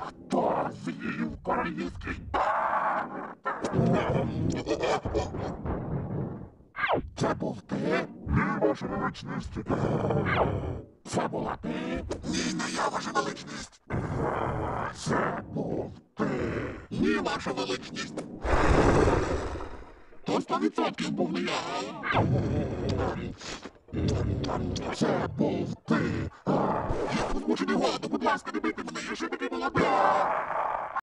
Хто з'їв королівський Це був ти? Ні, ваша величність. Це була ти? Ні, не я, ваша величність. Це був ти. Ні, ваша величність. То сто відсотків був не я. Це був ти. Я возмучений голоду, будь ласка, не бийте Deixa eu pegar